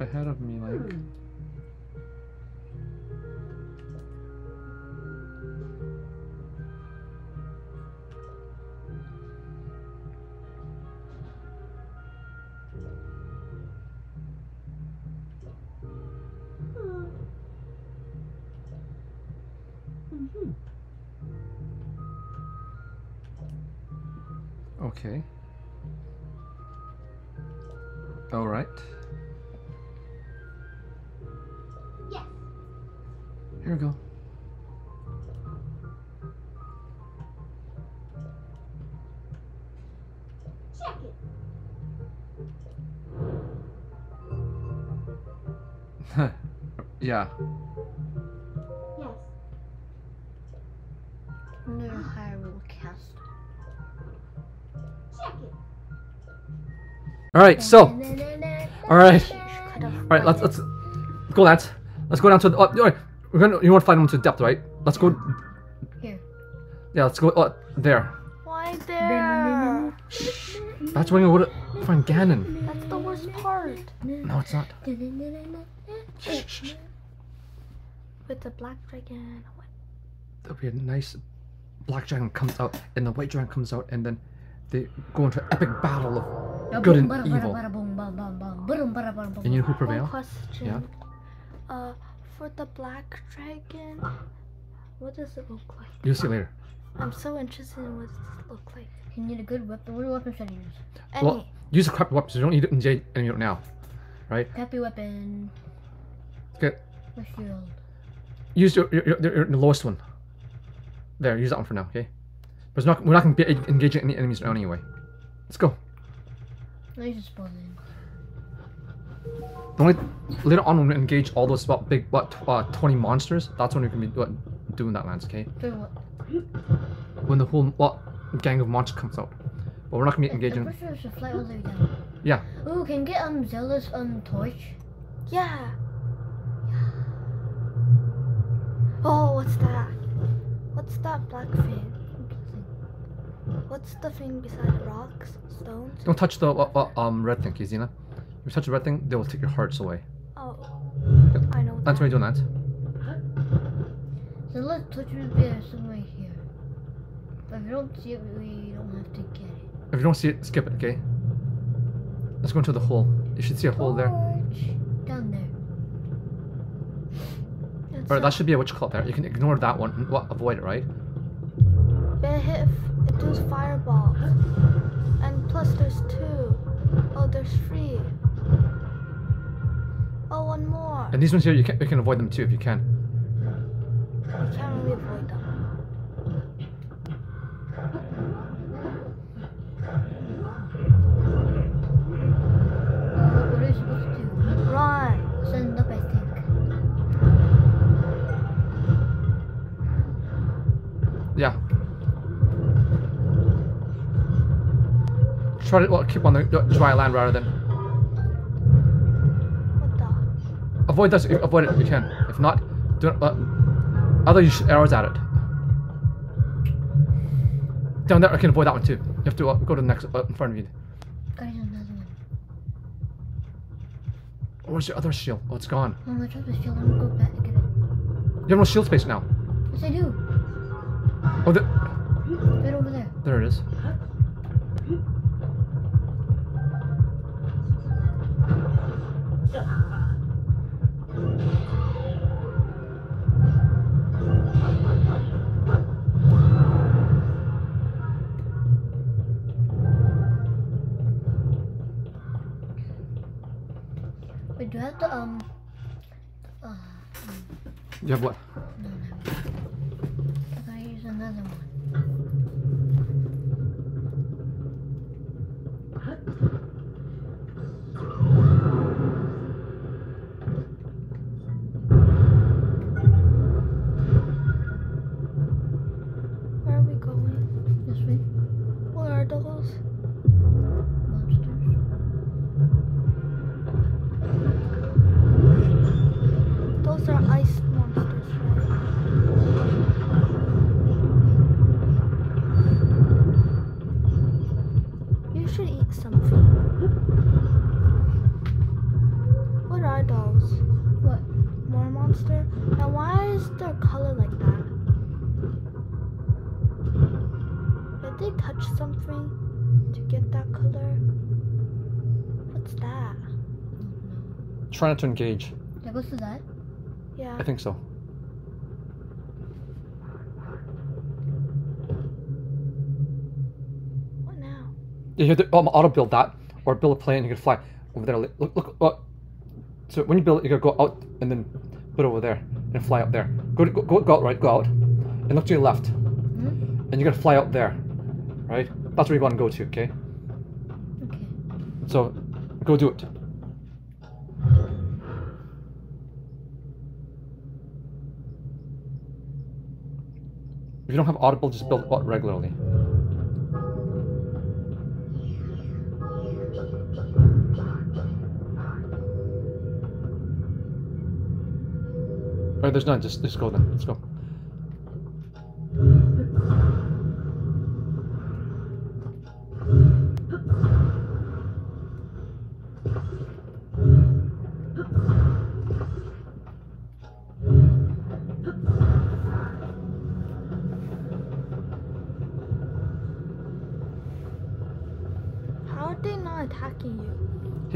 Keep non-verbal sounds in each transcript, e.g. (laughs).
Ahead of me, like. Hmm. Yeah. Yes. New Hyrule Castle. Check it. All right. So. All right. All right. Let's let's go, lads. Let's go down to. The, oh, all right. We're gonna. You want to find them to depth, right? Let's go. Here. Yeah. Let's go. Oh, there. Why there? Shh. That's when we would find Ganon. That's the worst part. No, it's not. With the black dragon. What? There'll be a nice black dragon comes out, and the white dragon comes out, and then they go into an epic battle of good and evil. And you know who One prevail? question. Yeah. Uh, for the black dragon, what does it look like? You'll see later. I'm so interested in what does it look like. You need a good weapon. What weapon should I use? Any. Well, use the crap weapons. You don't need it in J and you don't now, right? Crappy weapon. Okay. My shield. Use your, your, your, your the lowest one. There, use that one for now, okay? But it's not, we're not going to be engaging any enemies now anyway. Let's go. No, just spawn in. Only later on when we engage all those what, big what uh, 20 monsters, that's when we can be what, doing that lands, okay? So what? When the whole what gang of monsters comes out. But we're not gonna be I'm engaging. pretty sure I should fly all the way down. Yeah. Ooh, can you get um Zelda's um torch? Yeah. Oh, what's that? What's that black thing? What's the thing beside the rocks? Stones? Don't touch the uh, uh, um red thing, Kizina. If you touch the red thing, they will take your hearts away. Oh. I know That's why that. you're doing that. Zelda's torch would be somewhere here. But if you don't see it, we don't have to get it. If you don't see it, skip it, okay? Let's go into the hole. You should see a hole there. Torch. Down there. Or that should be a witch cloth there. You can ignore that one. What? Avoid it, right? It hit. It does fireballs. And plus, there's two. Oh, there's three. Oh, one more. And these ones here, you can you can avoid them too if you can. You can't really avoid them. Try to well, keep on the the dry land rather than What the? avoid this. Avoid it if you can. If not, do not. Uh, other you shoot arrows at it. Down there, I can avoid that one too. You have to uh, go to the next uh, in front of you. Guys, another one. Where's your other shield? Oh, it's gone. Mom, I dropped the shield. I'm gonna go back and get it. You have no shield space now. Yes, I do. Oh, the, Right over there. there it is. Wait, do I have to um? Uh, You have what? Try not to engage. That goes to that. Yeah. I think so. What now? You have to um, auto build that, or build a plane. You can fly over there. Look, look. look so when you build it, you gotta go out and then put it over there and fly up there. Go, go, go, go out, right? Go out and look to your left, Hmm? and you're gonna fly out there, right? That's where you want to go to. Okay. Okay. So go do it. If you don't have audible, just build it regularly. Alright, there's none. Just, just go then. Let's go.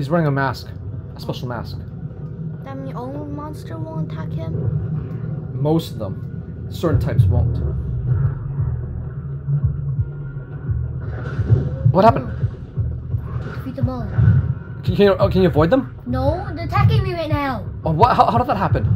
He's wearing a mask, a special mask. That mean all monster won't attack him? Most of them. Certain types won't. What happened? Defeat them all. Can you, oh, can you avoid them? No, they're attacking me right now. Oh, what? How, how did that happen?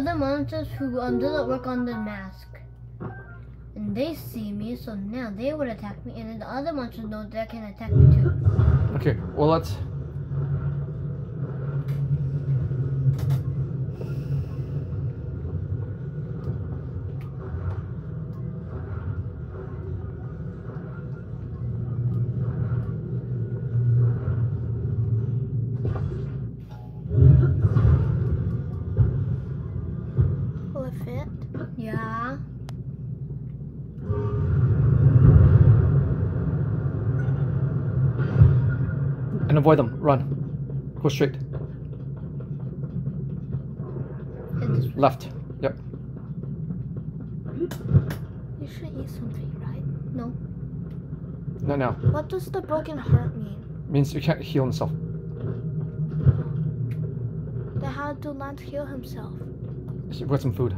Other monsters who um doesn't work on the mask. And they see me, so now they would attack me, and then the other monsters know they can attack me too. Okay, well, let's. Avoid them. Run. Go straight. Hit this way. Left. Yep. You should eat something, right? No. No, no. What does the broken heart mean? Means you can't heal himself. Then how do Lance heal himself? You Get some food.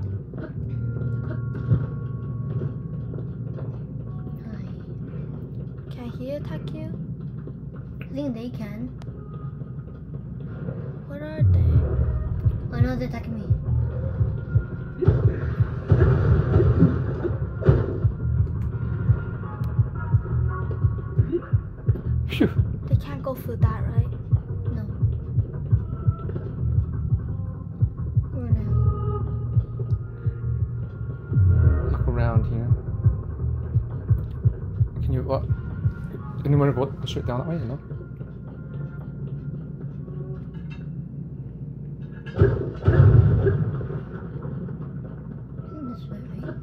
Hi. Can he attack you? I think they can. Straight down that way? No. I think this way, right?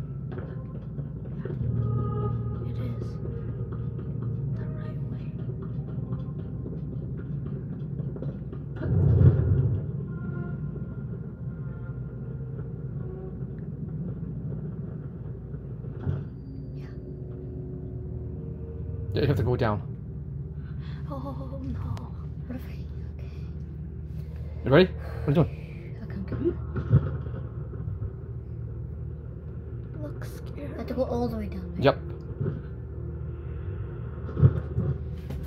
It is. The right way. Yeah, you have to go down. Oh no. What if I? Okay. You ready? What are you doing? I can't go. Looks I scary. have to go all the way down. Right? Yep.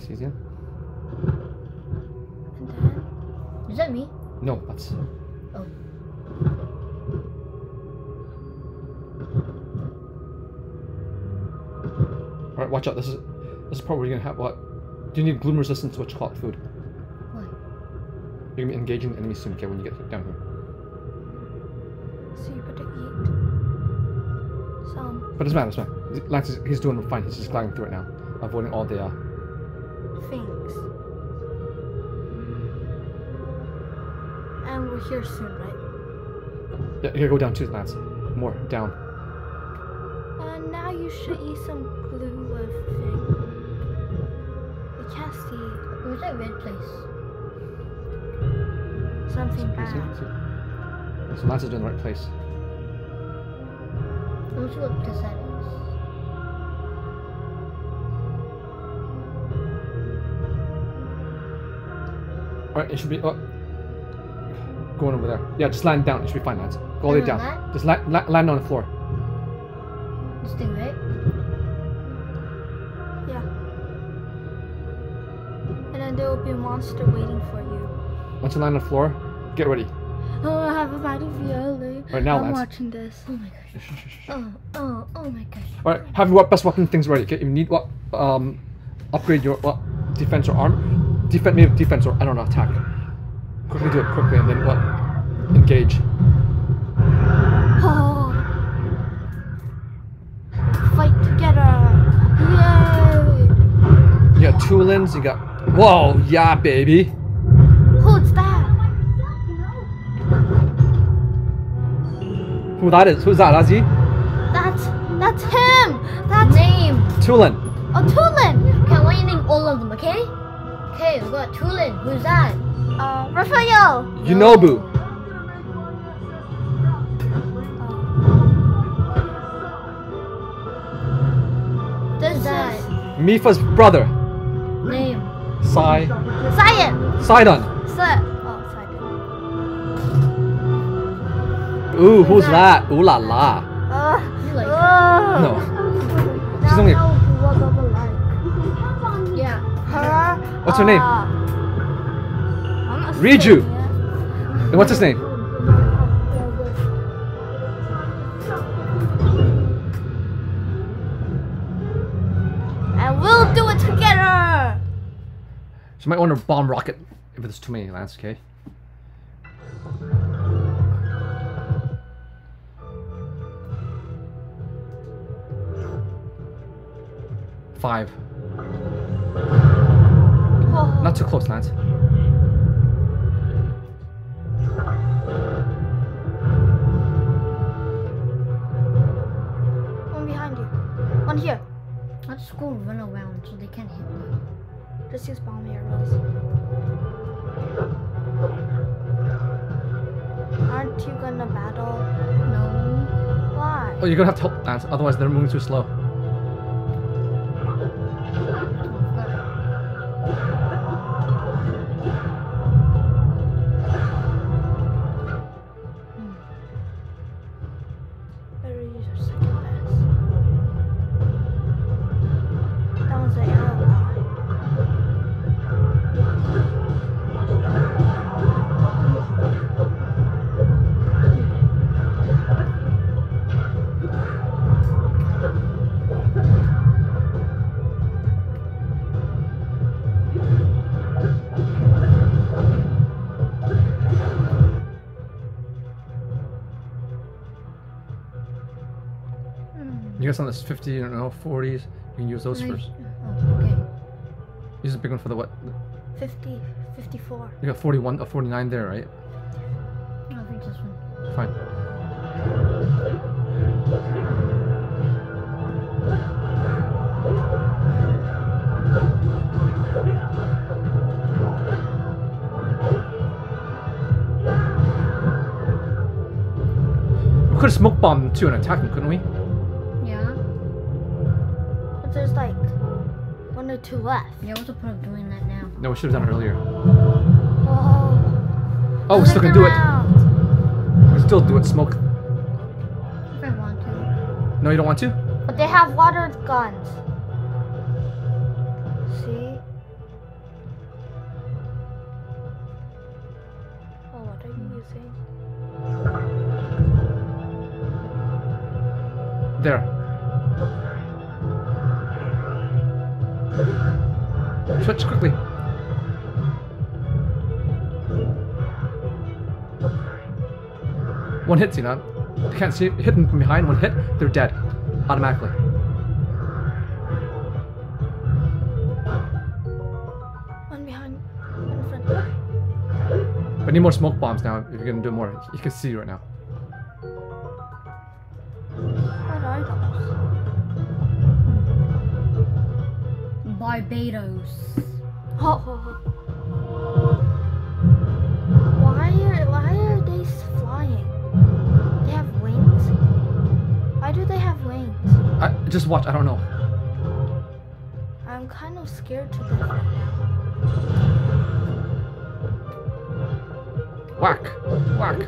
See again? And then Is that me? No, that's. Oh. Alright, watch out. This is this is probably gonna have what? Do you need gloom resistance, you call food? What? You're gonna be engaging the enemy soon, okay, when you get down here. So you better eat some But it's matter, it's matter. Lance is he's doing fine, he's just gliding through it now. Avoiding all the uh things. And we're here soon, right? Yeah, you gotta go down too, Lance. More, down. And now you should eat some glue something See, see, bad. see. So Lance is doing the right place. I want to see what place that is. Alright, it should be oh. Going over there. Yeah, just land down, it should be fine, Lance. Go all the way down. on Just la- la- land on the floor. This thing, it. Yeah. And then there will be a monster waiting for you. Once you land on the floor, get ready. Oh, I have a bad feeling. Right now, I'm Lance. watching this. Oh my gosh. Oh, oh, oh my gosh. Alright, have your best weapon things ready. Okay, if you need what um upgrade your what defense or arm, Defense maybe defense or I don't know, attack. Quickly do it quickly and then what? Engage. Oh. Fight together. Yay. You got Tulins, you got Whoa, yeah baby. Who that is? Who's that, Azzy? That's that's him. That's Name. Tulin. a Tulin. Okay, I want you to name all of them, okay? Okay, we got Tulin. Who's that? Uh, Raphael. Yunobo. This Who's that? is Mipha's brother. Name. Sai Cyan. Sidon. Sa- Ooh, who's that? Ooh la la. Uh, You like uh, No. She's only now what I would like. Yeah. Her. What's her name? uh, Riju. and what's his name? And we'll do it together. She might want to bomb rocket if there's too many Lance, okay? Five. Oh, Not too close, Lance. one behind you. One here. Let's just go run around so they can't hit me. Just use bomb arrows. Aren't you gonna battle? No. Why? Oh, you're gonna have to help Lance, otherwise they're moving too slow. You got something that's 50, I don't know, 40s. You can use those first. Oh, okay. Use a big one for the what? 50, 54. You got 41, or 49 there, right? I'll reach this one. Fine. We could have smoke bombed them too and attacked them, couldn't we? Two left. Yeah, what's the point of doing that now? No, we should have done it earlier. Whoa. Oh, we still Look can do it. We can still do it. Smoke. If I want to. No, you don't want to? But they have water guns. One hit, see that? You can't see it. Hit them from behind. One hit, they're dead. Automatically. One behind, one in front. But I need more smoke bombs now if you're gonna do more. You can see right now. What are those? Barbados. I, just watch. I don't know. I'm kind of scared to death right now. Whack, whack.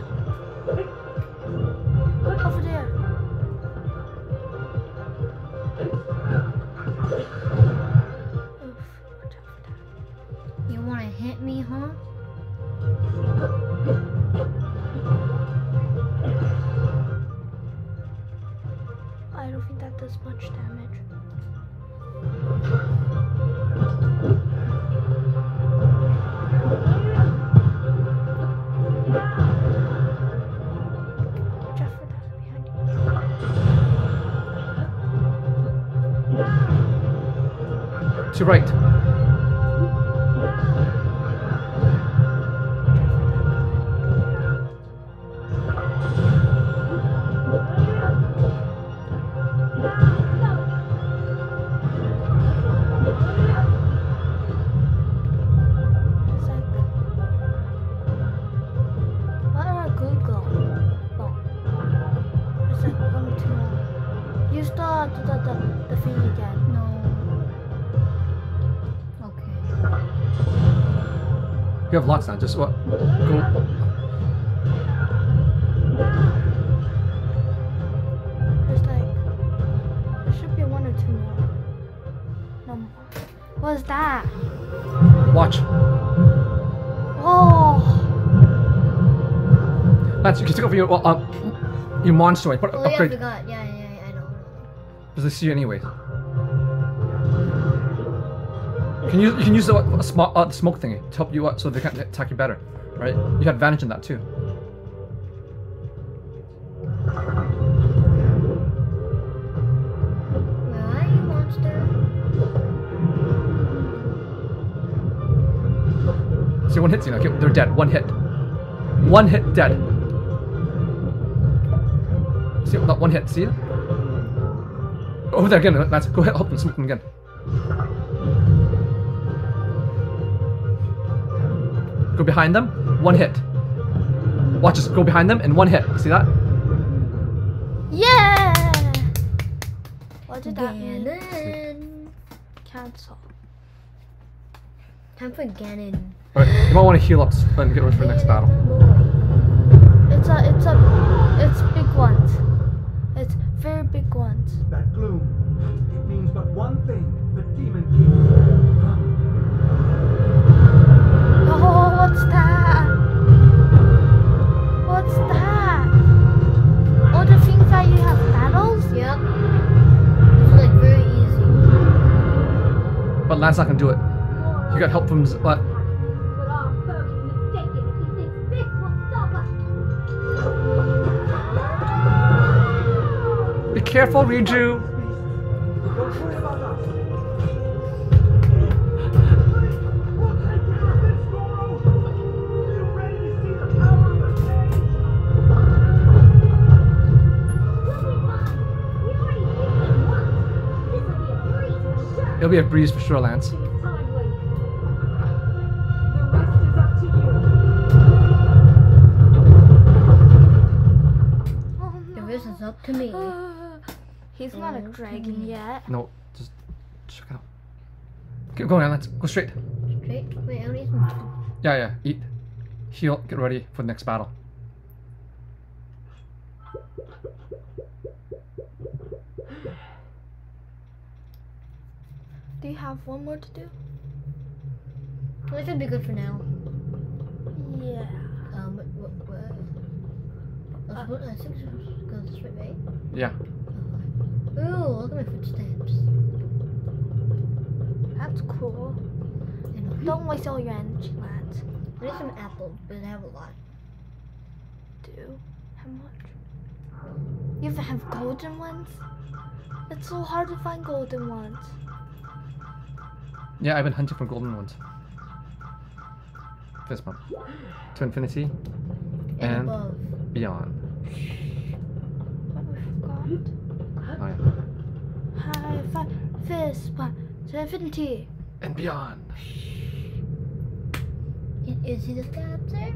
To right. You have lots now. Just what? Go. There's like, there should be one or two more. No more. What is that? Watch. Oh, Lance, you can take over your well, um, your monster. Put Oh yeah, I upgrade forgot. Yeah, yeah, yeah, I know. because they see you anyway. Can you you can use the, uh, smoke uh, the smoke thingy to help you out so they can't attack you better, right? You have advantage in that too. Where are you, monster? See one hit, you okay, they're dead. One hit. One hit, dead. See, not one hit. See it? Over there again, Lance. Go ahead, help them, smoke them again. Go behind them. One hit. Watch us. Go behind them and one hit. See that? yeah! What did that mean? Cancel. Time for Ganon. Alright, you might want to heal up and get ready for the next battle. It's a, it's a, it's big ones. It's very big ones. That gloom, it means but one thing, the Demon King. Lance not gonna do it. You got help from what? But our foe It'll be a breeze for sure, Lance. It's time, The rest is up to you. The no. rest is up to me. (sighs) He's not a dragon yet. No, just check it out. Keep going, Lance. Go straight. Straight. Wait, I need some. Yeah, yeah. Eat. Heal. Get ready for the next battle. Do you have one more to do? That should be good for now. Yeah. Um, what, what, what? I suppose I think it goes this way, right? Yeah. Uh-huh. Ooh, look at my footsteps. That's cool. Don't waste all your energy, Lance. I need some apples, but I have a lot. Do how much? You even have golden ones? It's so hard to find golden ones. Yeah, I've been hunting for golden ones. This one. To infinity And, and above. beyond. What? Oh yeah. High five, fist bump to infinity. And beyond. Is he the guy up there?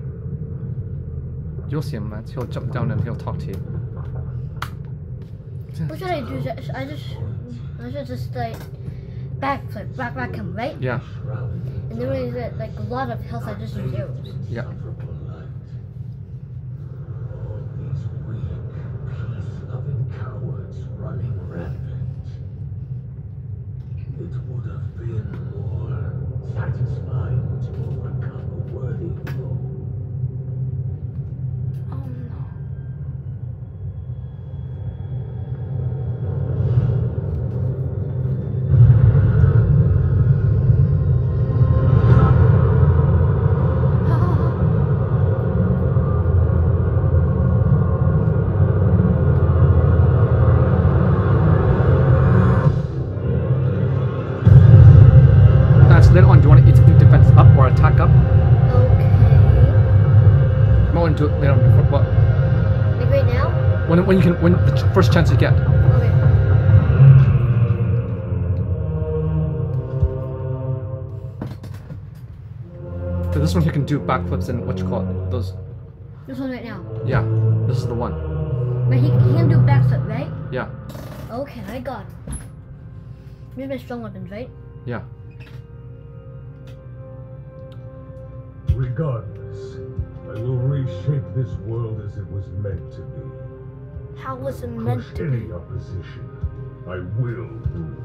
You'll see him, Lance. He'll jump down and he'll talk to you. What should I do? Should I just, I should just like backflip, back back him, right? Yeah, And then he's at like a lot of health, I just use arrows. yeah. First chance you get. Okay. So this one here can do backflips and what you call it, those. This one right now. Yeah, this is the one. But he, he can do backflip, right? Yeah, Okay, I got him. These are my strong weapons, right? yeah. Regardless, I will reshape this world as it was meant to be. How was it meant Crush to any be? opposition. I will rule.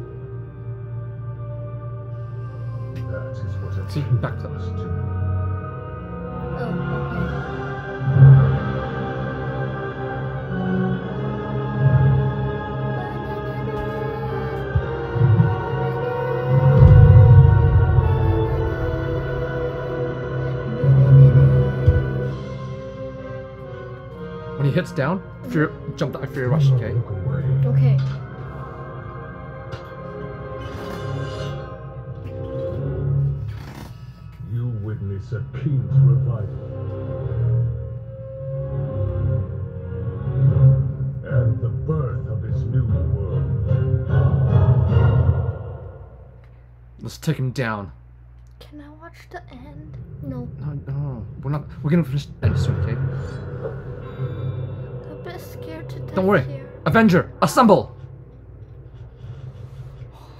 That is what a See, back to- must do. Oh, okay. When he hits down, fear, jump that flurry rush. Okay. Look. Okay. You witness a king's revival. And the birth of his new world. Let's take him down. Can I watch the end? No. No, no, we're not. We're gonna finish end soon. Okay. Don't worry. Avenger, assemble.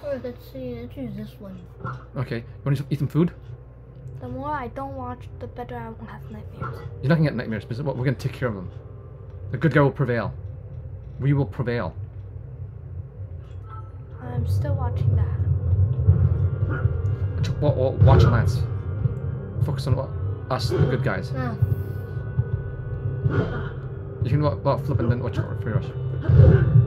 Alright, let's see. Let's use this one. Okay. You want to eat some food? The more I don't watch, the better I won't have nightmares. You're not gonna get nightmares, because we're gonna take care of them. The good guy will prevail. We will prevail. I'm still watching that. Ch- wa- wa- Watch Lance. Focus on what, us, the good guys. You can wa- wa- flip and then watch for flurry rush.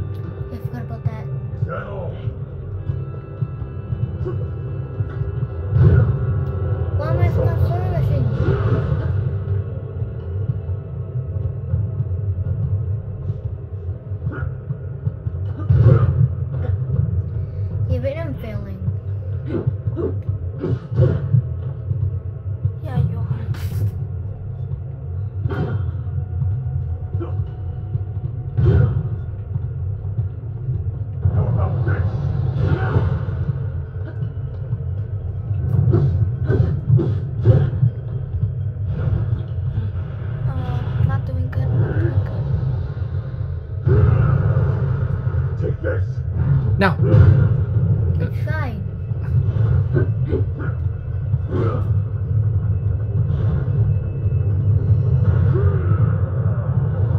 Now, I tried.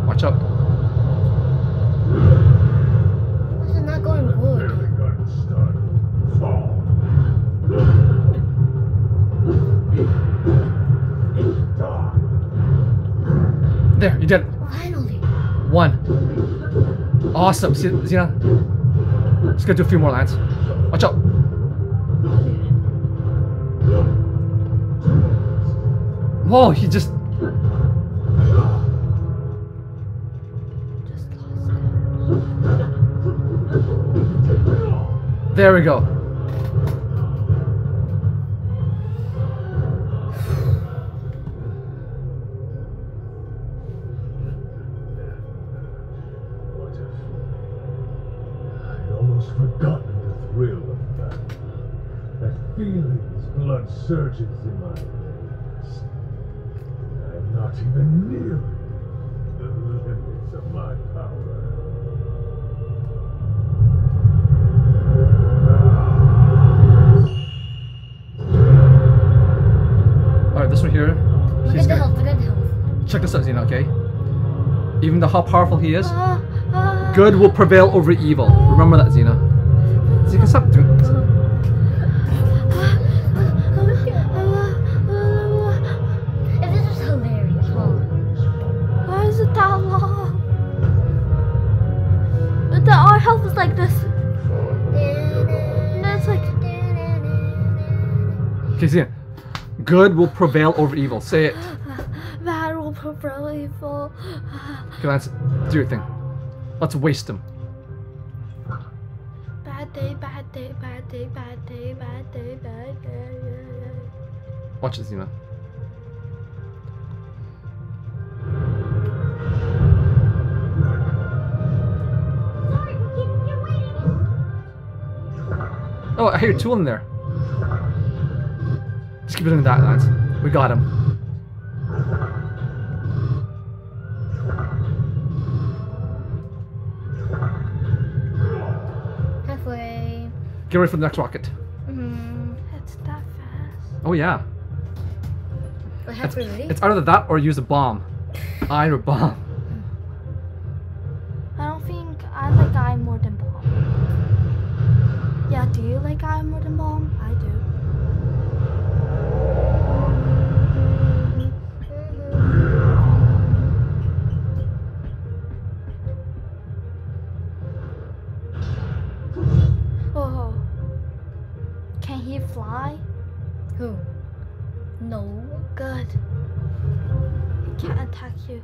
watch out. This is not going good. good start. Fall. Die. There, you did it. Finally. One. Awesome. See, Xena? Let's go do a few more lines. Watch out. Whoa, he just... There we go. Here. Look at the health, look at the health. Check this out, Xena, okay? Even though how powerful he is, Ah, ah. good will prevail over evil. Remember that, you can stop doing And this is hilarious? Why is it that long? But the our health is like this. Like Okay. Good will prevail over evil. Say it. bad will prevail evil. Okay, let's do your thing. Let's waste him. Bad day, bad day, bad day, bad day, bad day, bad day. Watch this, Xena. Sorry for keeping you waiting. Oh, I hear two in there. Just keep doing that, lads. We got him. Halfway. Get ready for the next rocket. Mm-hmm. It's that fast. Oh yeah. Ready? It's either that or use a bomb. (laughs) Or bomb. I don't think I like Guy more than Bomb. Yeah, do you like Guy more than Bomb? He can't attack you.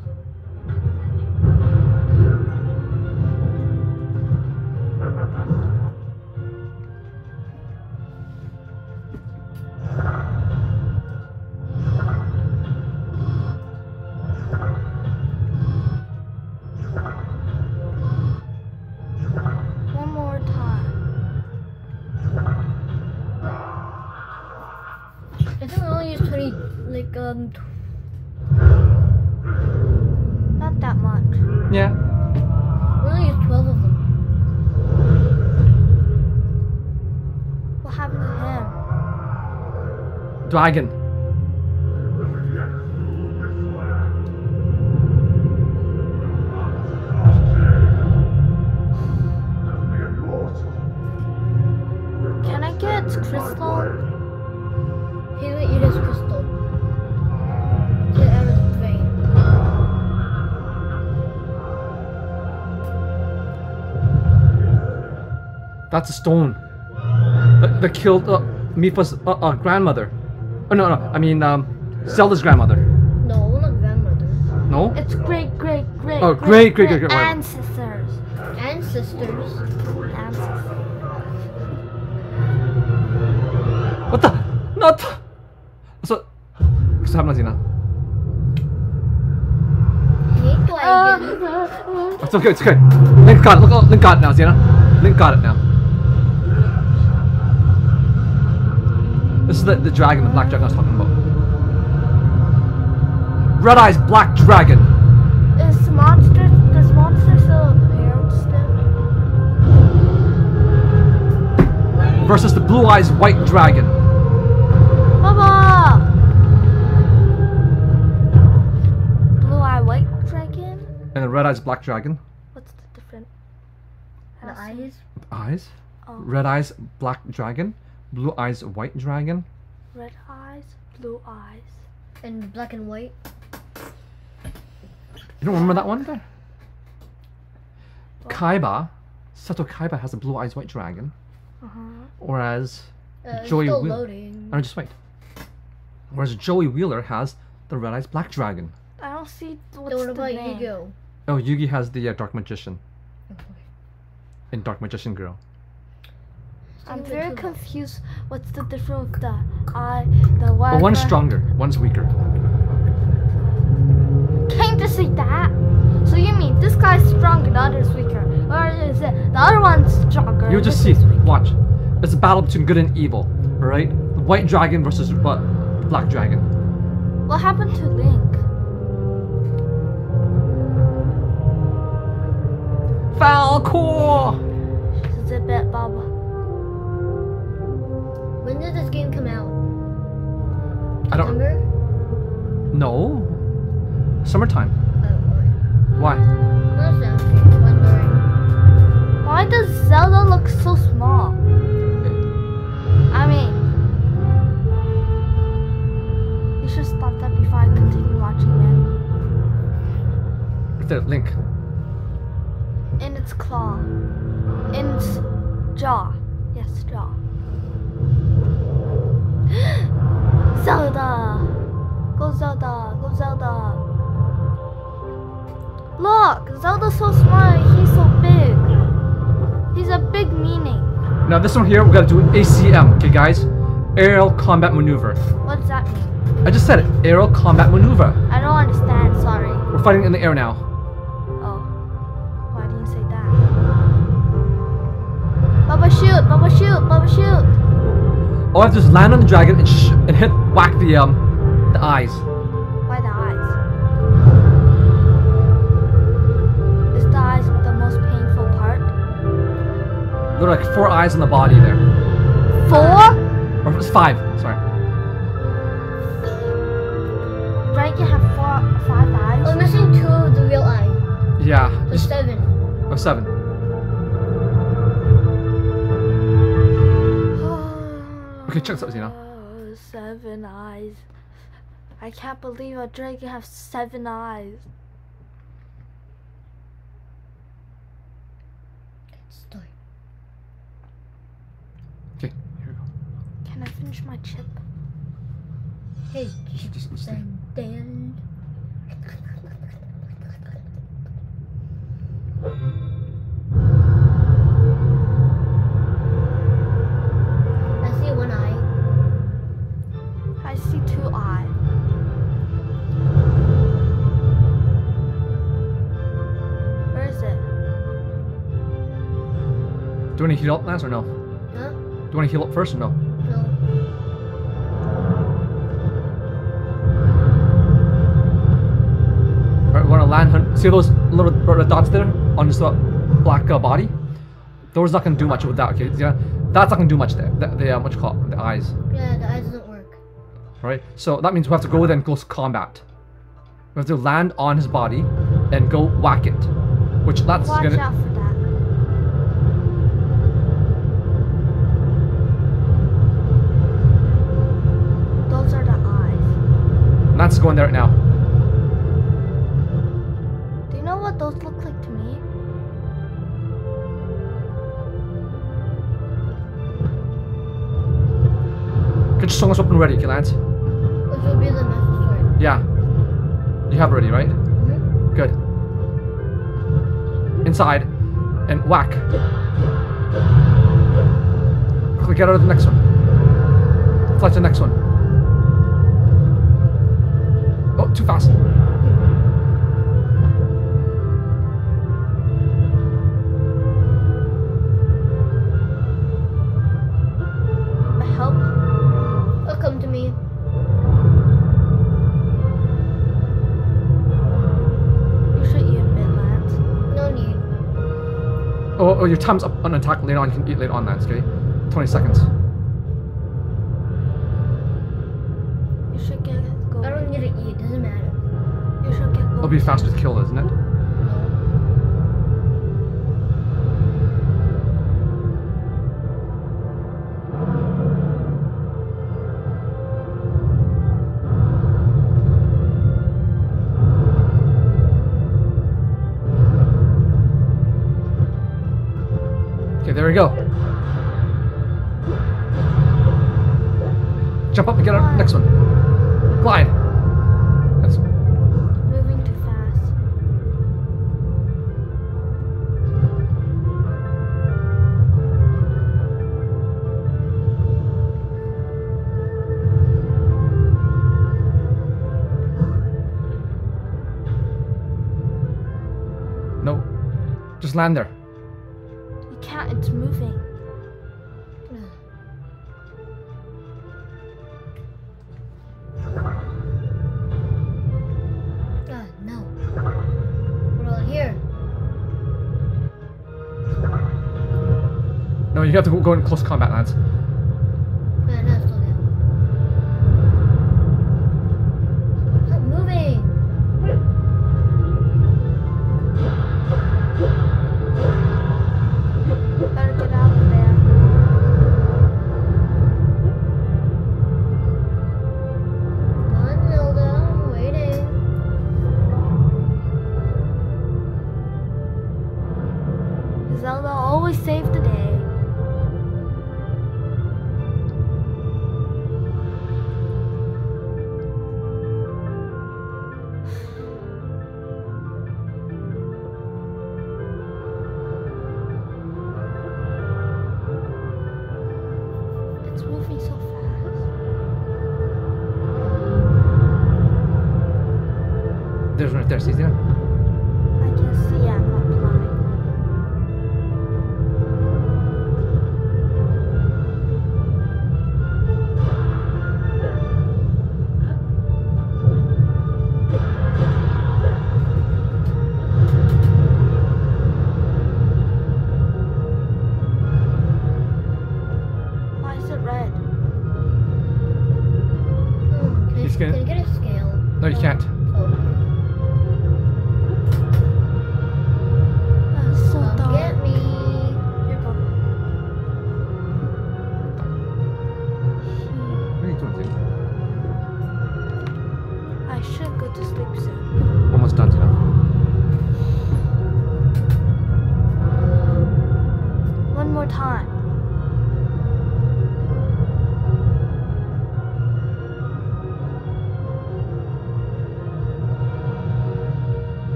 Um, Not that much. Yeah. only use 12 of them. What happened to him? Dragon. That's a stone. That, that killed uh, Mipha's uh, uh, grandmother. Oh no, no. I mean, um, Zelda's grandmother. No, not grandmother. No. It's great, great, great. Oh, great, great, great, great, right. ancestors. And sisters. Ancestors. What the? Not. So. Gusto hamna Zina. Hate Uh, dragon. It's okay. It's okay. Link got it. Look, Link got it now, Zina. Link got it now. Is the, the dragon, the black dragon I was talking about. Red Eyes Black Dragon. is monster? Does monster still appear still? versus the Blue Eyes White Dragon. Baba. Blue eye white dragon. And the Red Eyes Black Dragon. What's the difference? The eyes. Eyes. Oh. Red Eyes Black Dragon. Blue Eyes White Dragon. Red eyes, blue eyes. And black and white. You don't remember that one there? Kaiba. Seto Kaiba has a Blue Eyes White Dragon. Uh huh. Whereas. Uh, Joey still Wheel- loading. Oh, just wait. Whereas Joey Wheeler has the the red eyes black dragon. I don't see what's So what the about name. Yu-Gi-Oh? Oh, Yugi has the uh, dark magician. and Dark Magician Girl. I'm very confused. What's the difference with the I, the white? But one's stronger, one's weaker. Can't just say that. So you mean this guy's stronger, the other's weaker, or is it the other one's stronger? You'll just see. is? Watch. It's a battle between good and evil. Alright? The white dragon versus what? The black dragon. What happened to Link? Falcor! Zip it, Baba. When did this game come out? I don't September? know. Summertime. Oh, Why? Honestly, I'm just wondering. Why does Zelda look so small? Eh. I mean, you should stop that before I continue watching Right there, Link. In its claw, in its jaw. Yes, jaw. Zelda! Go Zelda! Go Zelda! Look! Zelda's so smart, he's so big. He's a big meaning. Now this one here, we gotta do an ACM, okay guys? Aerial Combat Maneuver. What does that mean? I just said it. Aerial Combat Maneuver. I don't understand, sorry. We're fighting in the air now. Oh. Why didn't you say that? Bubba shoot! Bubba shoot! Bubba shoot! All I have to do is land on the dragon and, sh- and hit whack the um the eyes. Why the eyes? Is the eyes the most painful part? There are like four eyes on the body there. Four? Or it's five, sorry. Dragon have four, five eyes? missing two of the real eye. Yeah. So Just, seven. oh, seven. Okay, check this out, Zena. Oh, Seven eyes. I can't believe a dragon has seven eyes. Story. Okay, here we go. Can I finish my chip? Hey, Just listen. Dan. (laughs) want to heal up, Lance, or no? Do you want to heal up first or no? No. Alright, we want to land. hun- See those little red dots there on this black uh, body? Those not gonna do much with that. Okay, yeah, that's not gonna do much there. The, the uh, what you call it? the eyes. Yeah, the eye doesn't work. Right. So that means we have to go there then close combat. We have to land on his body and go whack it, which that's Watch gonna. Eyes. That's going there right now. Do you know what those look like to me? Get your songs up and ready, okay, Lance? Which will be the sword. Yeah. You have ready, right? Mhm. Good. Inside and whack. Quickly get out of the next one. Fly to the next one. Too fast. Help. Oh, come to me. You should eat a. No need. Oh, oh, your time's up on attack later on. You can eat later on, Lance, okay? 20 seconds. Be faster to kill, isn't it? Okay, there we go. Jump up and get out. Next one. Just land there. You can't. It's moving. Ah, no. We're all here. No, you have to go, go in close combat, lads.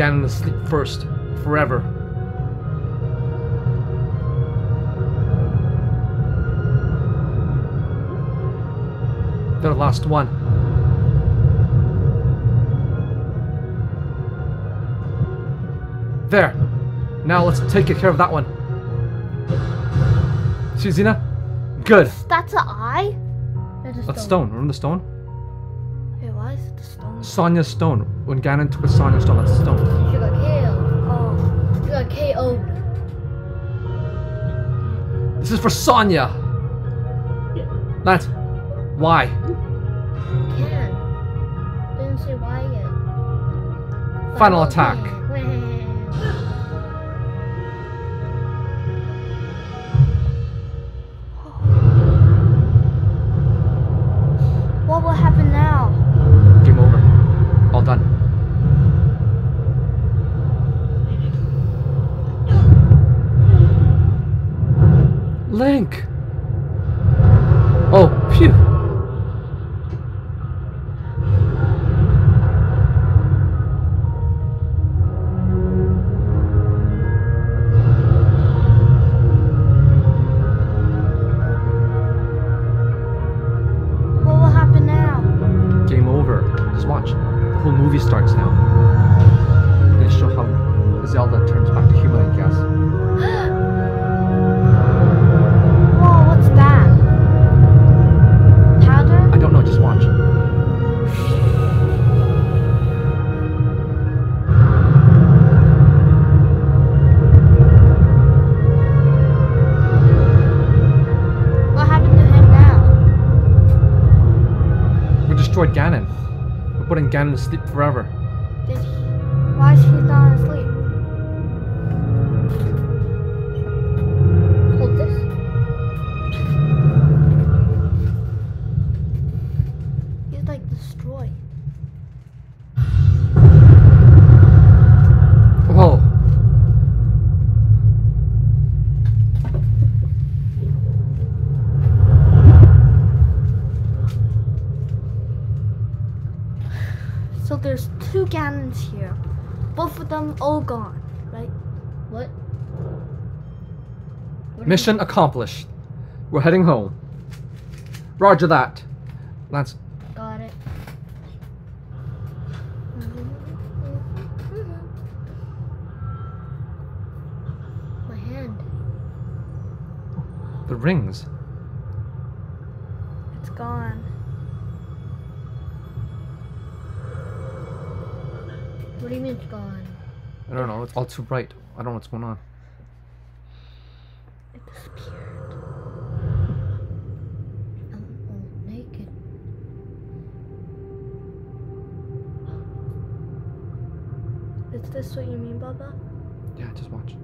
Ganon to sleep first, forever. They're the last one. There. Now let's take care of that one. See, Xena? Good. That's an eye? That's a That's stone. stone. Remember the stone? Wait, why is it the stone? Sonia's stone. When Ganon took a Sonia's stone, that's stone. She got killed. Oh, She got KO'd. This is for Sonya. That. Why? Can. Didn't say why yet. Final attack. To sleep forever. So there's two cannons here. Both of them all gone, right? What? what Mission accomplished. We're heading home. Roger that. Lance. Got it. My hand. The rings. Do you mean it's gone? I don't know. It's all too bright. I don't know what's going on. It disappeared. I'm all naked. Is this what you mean, Baba? Yeah, just watch.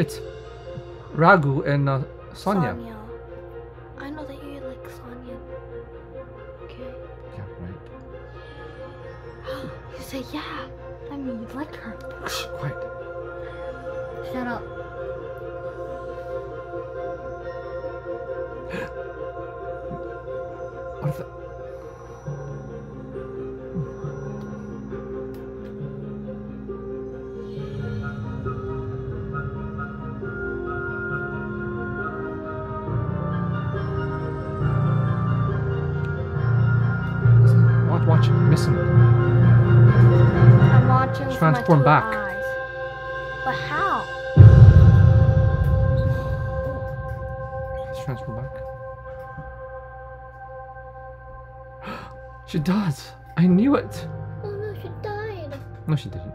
It's Ragu and uh, Sonia. Sonia. Let's transfer back. (gasps) she does. I knew it. Oh no, she died. No, she didn't.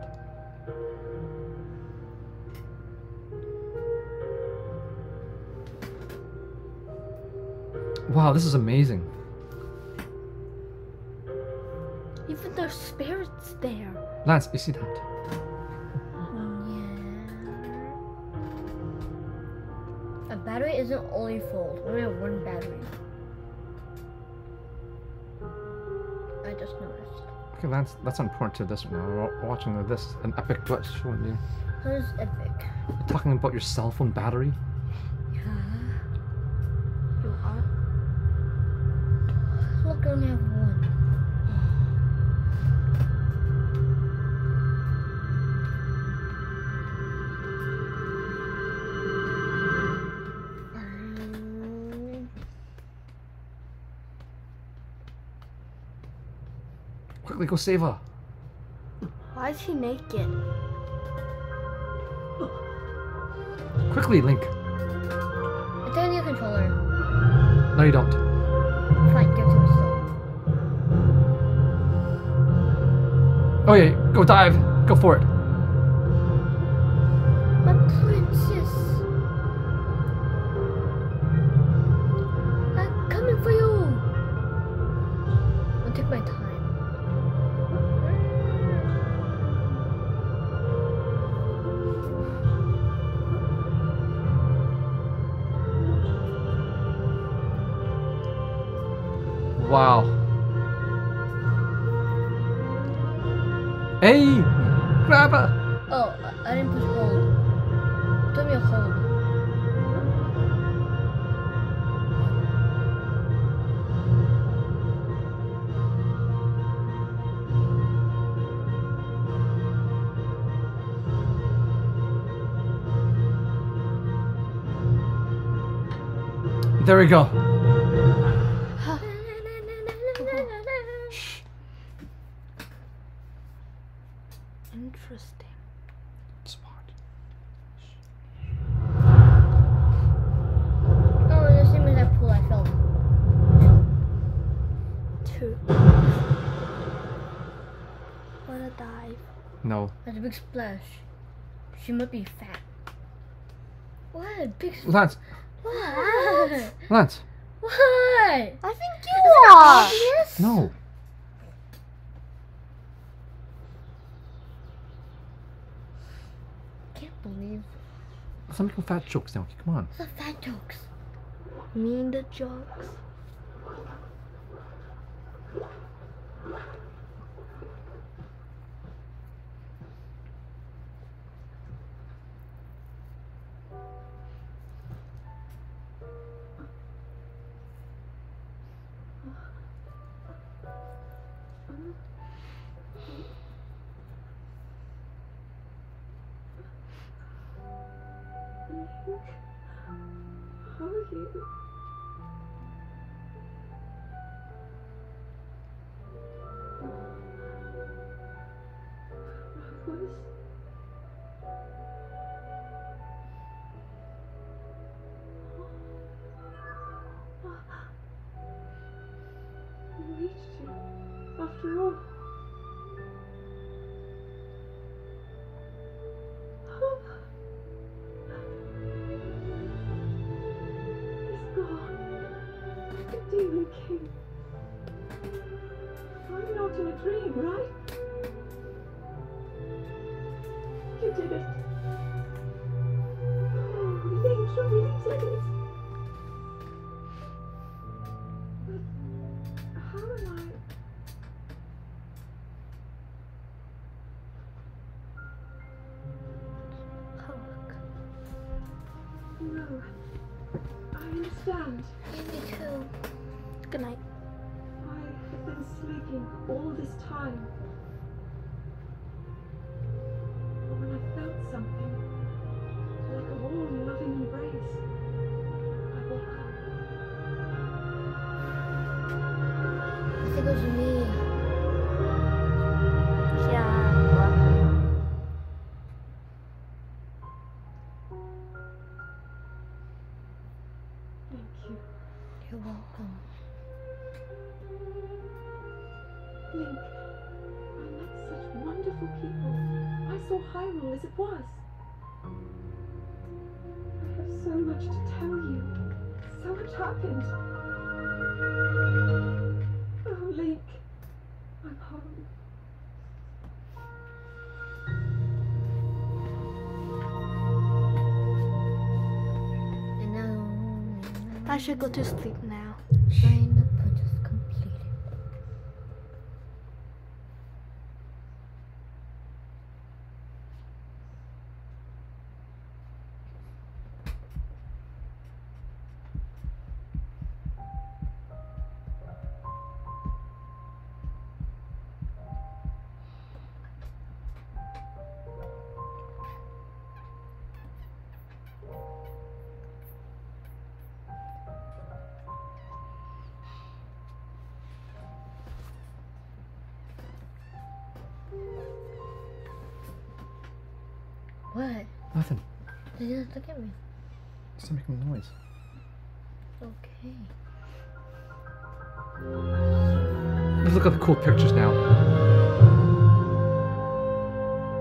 Wow, this is amazing. Even there's spirits there. Lance, you see that? Battery isn't only have one battery. I just noticed. Okay, that's that's important to this one. We're watching this, an epic glitch. When you, How's epic? you're talking about your cell phone battery. Go save her. Why is he naked? Quickly, Link. I take a controller. No, you don't. Fine, to. Oh yeah, go dive. Go for it. There we go. Shh. Interesting. Just watch. Oh, the same as that pool I fell. Two. What a dive. No. That's a big splash. She might be fat. What? Big splash? Lance. What? Lance. What? I think you are. Obvious? No. Can't believe Stop making fat jokes now. Come on. the fat jokes. Mean the jokes. In a dream, right? Should go to sleep now. What? Nothing. They look at me. Stop making noise. Okay. Let's look at the cool pictures now.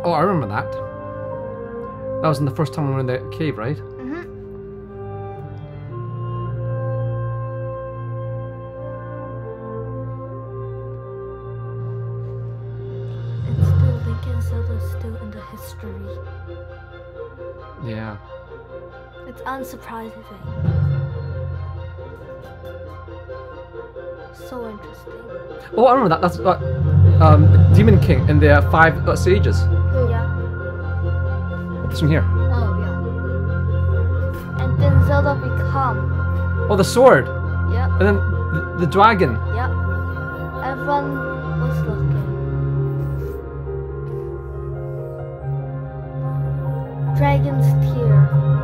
Oh, I remember that. That was in the first time we were in the cave, right? Unsurprising. So interesting. Oh, I remember that. That's uh, um, Demon King and the uh, five uh, sages. Yeah. This one here. Oh, yeah. And then Zelda become. Oh, the sword. Yep. And then the, the dragon. Yep. Everyone was looking. Dragon's tear.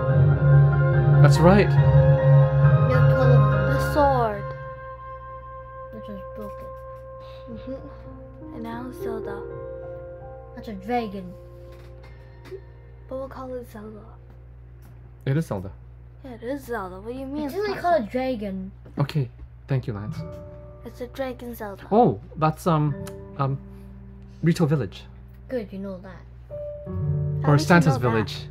That's right. Yeah, color, The sword. which was broken. hmm And now Zelda. That's a dragon. But we'll call it Zelda. It is Zelda. Yeah, it is Zelda. What do you mean? It's it's only not called a dragon. Okay. Thank you, Lance. It's a dragon Zelda. Oh, that's um, um, Rito Village Good, you know that. Or did you Santa's know that?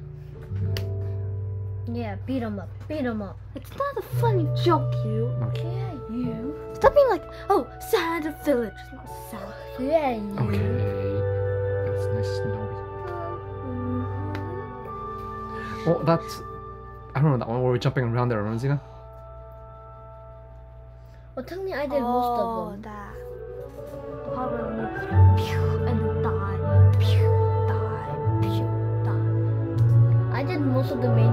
Village. beat beat 'em up. Beat 'em up. It's not a funny joke, you. Okay. Yeah, you. Stop being like, oh, Santa Village. It's not Santa. Yeah, you. Okay. That's nice snowy. Mm-hmm. Oh, that's. I remember that one where we're jumping around there, remember Zena? Well, tell me I did most oh, of them. that. Probably pew, and die. Pew, die. Pew, die. I did most of the main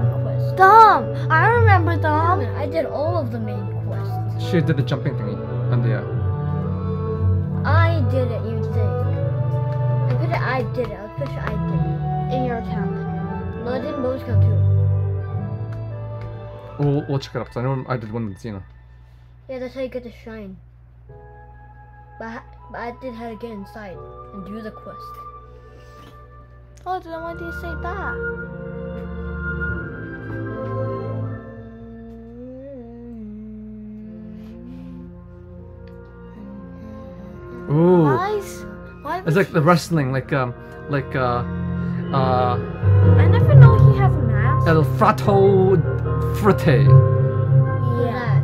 quests. Dom! I remember Dom. I did all of the main quests. She did the jumping thingy and the. Uh, I did it, you think. I'm pretty sure I did it. I'm I did it. In your account. No, I did Bo's count too. We'll, we'll check it up. 'cause I know I did one with Xena. Yeah, that's how you get the shine. But I, but I did how to get inside and do the quest. Oh, then why do you say that? It's like the wrestling, like um, like uh, uh, I never know he has a mask. El Frato Frite. yeah.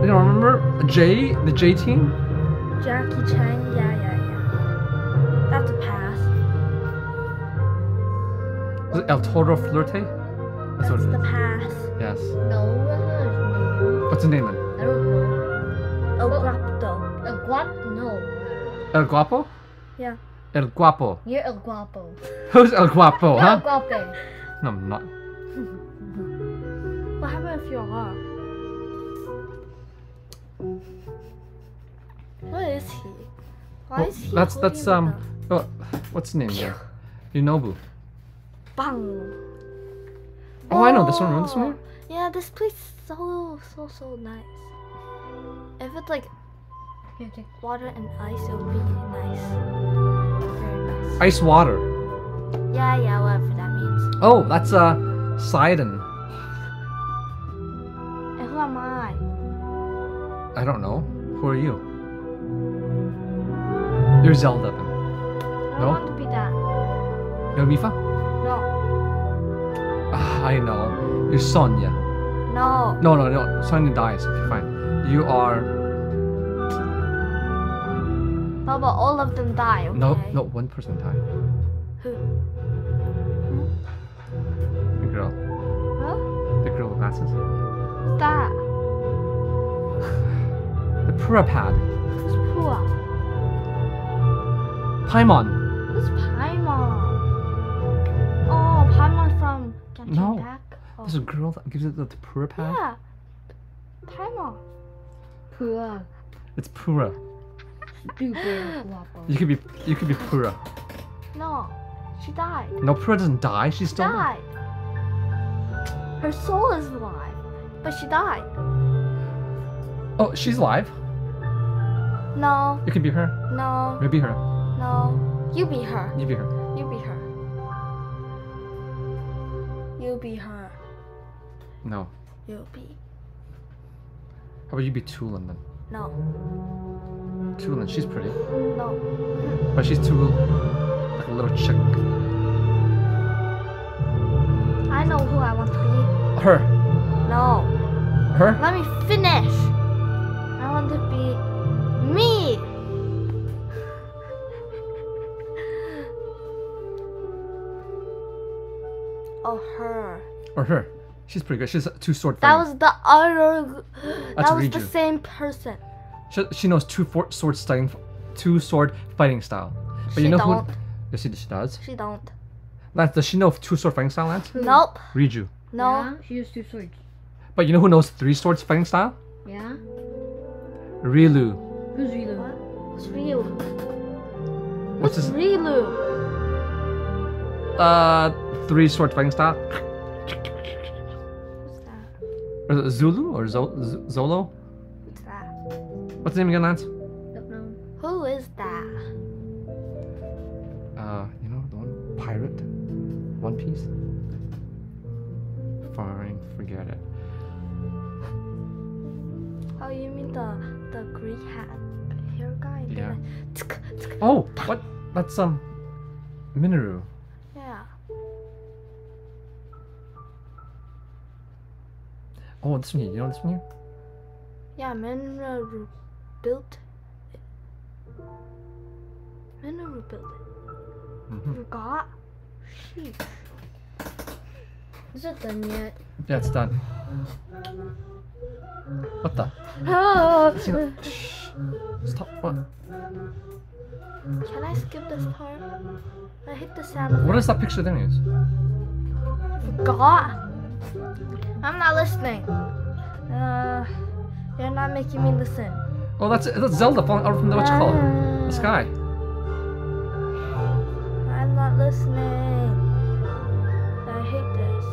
You don't remember J, the J team? Jackie Chan. Yeah, yeah, yeah. That's a pass. Was it El Toro Flirte? That's what That's it the is. pass. Yes. No, that's not. What's the name then? I don't know. El El Guapo? Yeah. El Guapo. You're El Guapo. (laughs) Who's El Guapo, You're huh? El Guapo. No, I'm not. What happened if you are? What is he? Why Well, is he? that's that's um, oh, what's his name there? Yunobo. Bang. Oh, I know this one. Remember this one? Oh, Yeah, this place is so so so nice. If it's like Here, take. water and ice, it would be nice. Very nice. Ice water. Yeah, yeah, whatever that means. Oh, that's uh, Sidon. And who am I? I don't know. Who are you? You're Zelda then. I don't No? want to be that. You're Mipha? No, Ah, I know. You're Sonia. no. No, no, no. Sonia dies. Okay, fine. You are No, but all of them die. Okay? no, no. One person died. Who? The girl. Huh? The girl with glasses. What's that? The Purah Pad. Who's Pua? Paimon. Who's Paimon? Oh, Paimon from Genshin No. Impact? Oh. There's a girl that gives it the, the Purah Pad. Yeah. Paimon. Purah. It's Purah. You could be you could be Purah. No, she died. No, Purah doesn't die. She's She still alive. died. Her soul is alive, but she died. Oh, she's alive. No, You could be her. no, You be her. no. You be her. You be her. You be her. You be her. No. You be. How about you be Tulin then? No, Tulin, she's pretty, no. but she's too like a little chick. I know who I want to be. Her. No. Her. Let me finish. I want to be me. Oh, her. Or her. (laughs) She's pretty good. She's two sword That was the other. (gasps) That's that was the same person. She, she knows two for, sword fighting, two sword fighting style. But she you know don't. who? Yes, she, she does. She don't. Lance, does she know two sword fighting style, Lance? Nope. Riju. No. Yeah, she used two swords. But you know who knows three swords fighting style? Yeah? Rilu. Who's Rilo? Who's Ryu? What's Who's his? Rilu? Uh, three sword fighting style. Zulu or Zo- Zolo? Who's that? What's the name again, Lance? Don't know. Who is that? Uh, you know the one pirate, One Piece. Fine, forget it. Oh, you mean the the green hat hair guy? Yeah. like, tsk, tsk. Oh, what? That's um, Mineru. Oh, this one here. You know this one here? Yeah, Mineru built it. Mineru built it. Mhm. Forgot? Sheesh. Is it done yet? Yeah, it's done. What the? Oh, Shh. Stop. What? Can I skip this part? I hate the sound What is that picture thing is? forgot. I'm not listening. Uh, you're not making me listen. Oh, that's that's Zelda falling out from the what you call it? The sky. I'm not listening. I hate this.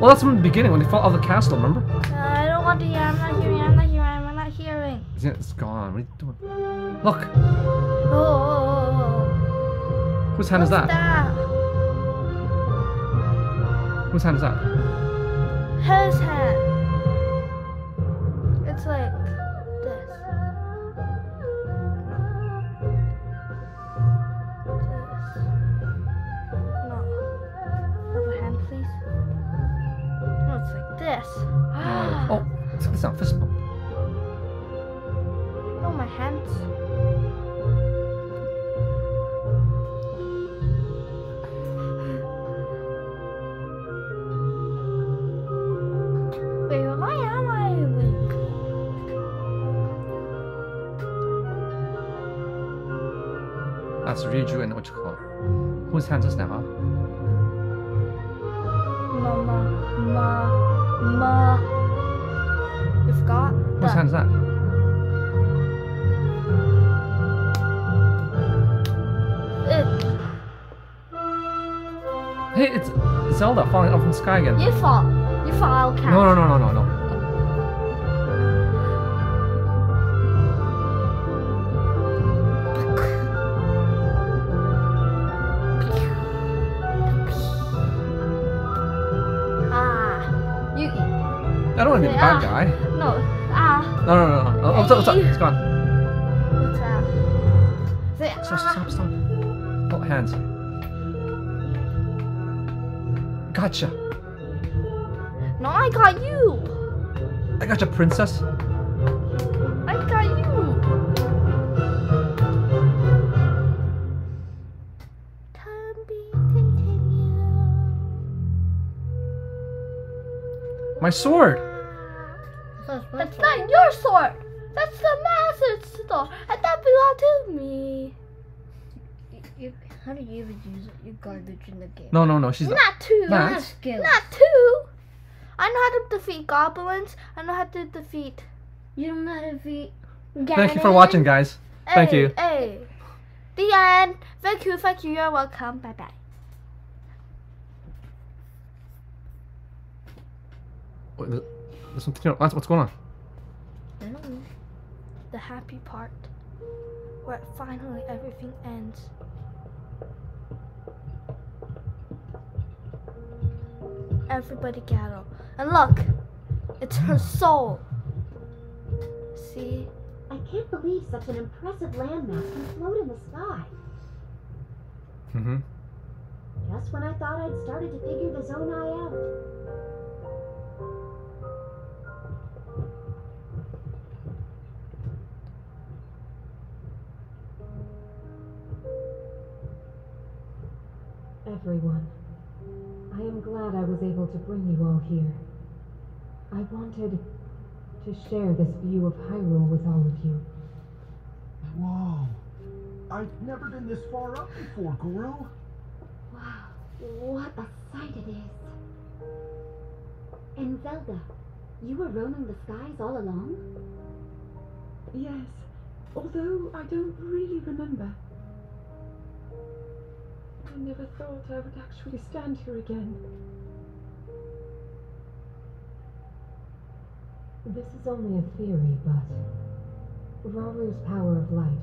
Well, that's from the beginning when they fell out of the castle. Remember? I don't want to hear. I'm not hearing. I'm not hearing. I'm not hearing. Yeah, It's gone. What are you doing? Look, Oh, oh, oh, oh. whose hand is What's that? Whose hand is that? His hand. It's like That's Ryuju and what you call it. Whose hand is that? Huh? Ma, ma, ma, ma. You forgot? Whose The- hand is that? It, eh. Hey, it's Zelda falling out from the sky again. you fall. You fall, I'll catch. No, no, no, no, no, no. I don't want to be the bad guy. No. Ah. No, no, no, no. Oh, what's up? What's up? It's gone. What's that? Say Stop, ah. stop, stop. Oh, hands. Gotcha. No, I got you. I gotcha, princess. I got you. To be continued. My sword. So it's my That's not your sword. That's the master's sword, and that belonged to me. You, how do you even use it? You garbage in the game. No, no, no. She's not. Not two. Nah. Not skill. Not two. I know how to defeat goblins. I know how to defeat. You don't know how to be. Thank you for watching, guys. Thank you. Hey. The end. Thank you. Thank you. You're welcome. Bye bye. Wait, there's there's something. What's what's going on? I don't know. The happy part, where finally everything ends. Everybody gather. And look, it's her soul. See? I can't believe such an impressive landmass can float in the sky. Mm-hmm. Just when I thought I'd started to figure the Zonai out. Everyone, I am glad I was able to bring you all here. I wanted to share this view of Hyrule with all of you. Whoa. I've never been this far up before, Goro. Wow, what a sight it is. And Zelda, you were roaming the skies all along? Yes, although I don't really remember. I never thought I would actually stand here again. This is only a theory, but Rauru's power of light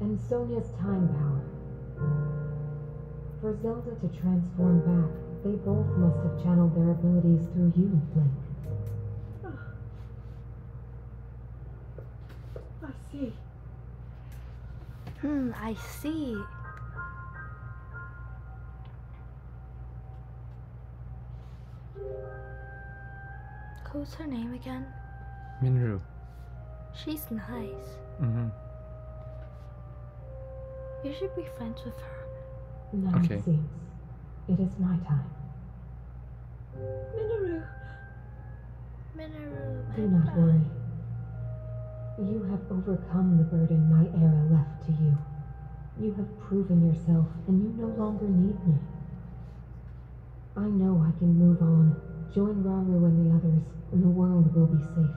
and Sonia's time power. For Zelda to transform back, they both must have channeled their abilities through you, Link. I see. Hmm, I see. Who's her name again? Mineru. She's nice. Mm-hmm. You should be friends with her. Now Okay. it seems. It is my time. Mineru, Mineru, Do not bad. worry. You have overcome the burden my era left to you. You have proven yourself, and you no longer need me. I know I can move on, join Rauru and the others, and the world will be safe.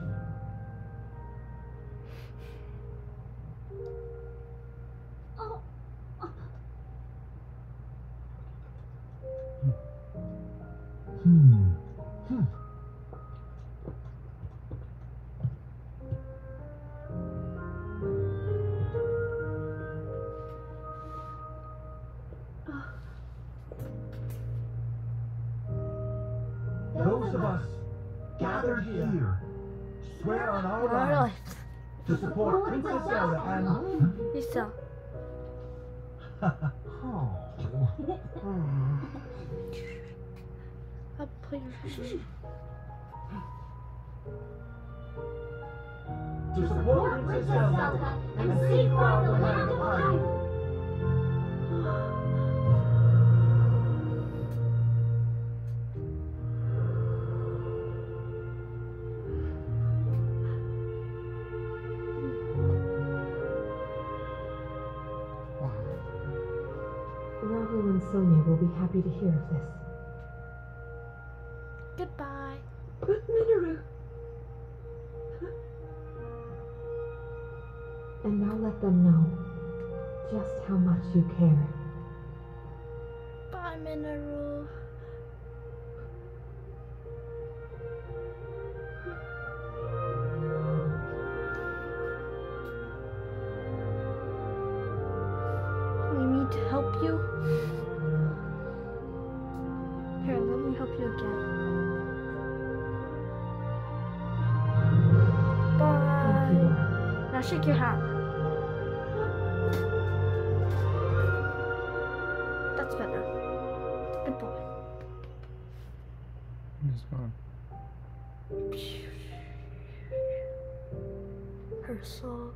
Support Princess Zelda and. Oh. I'll play To support Princess Zelda and happy to hear of this. Goodbye. But Mineru, And now let them know just how much you care. Her soul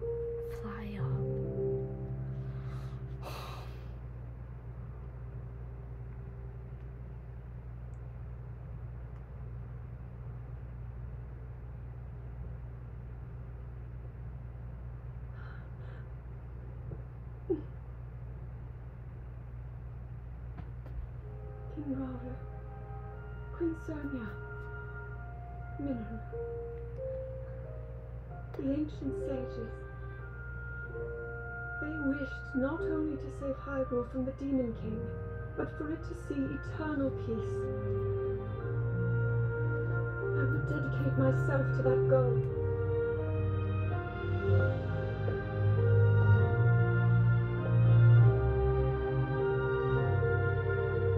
Hyrule from the Demon King, but for it to see eternal peace. I would dedicate myself to that goal.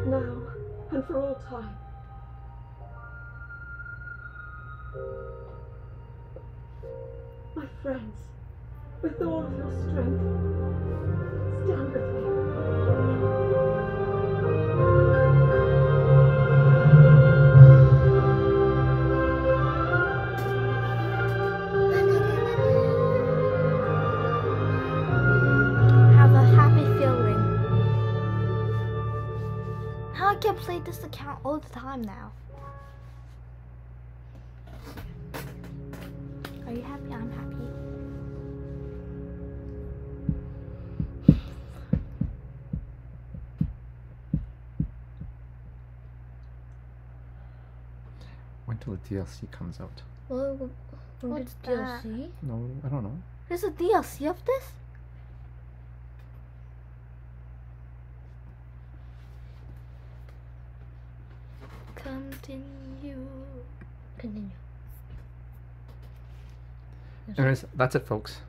Now and for all time. My friends, with all of your strength, stand with me. Time now. Are you happy? I'm happy. Wait till the DLC comes out. Well, what What's did that? DLC? No, I don't know. There's a DLC of this? Continue. Continue. That's it, folks.